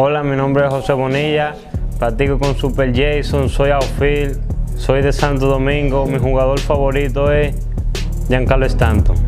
Hola, mi nombre es José Bonilla, practico con Super Jason, soy outfield, soy de Santo Domingo, mi jugador favorito es Giancarlo Stanton.